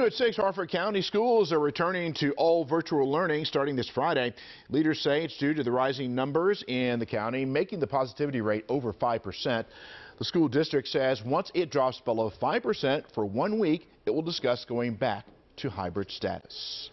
At 6, Harford County schools are returning to all virtual learning starting this Friday. Leaders say it's due to the rising numbers in the county, making the positivity rate over 5%. The school district says once it drops below 5% for one week, it will discuss going back to hybrid status.